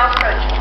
now approaching.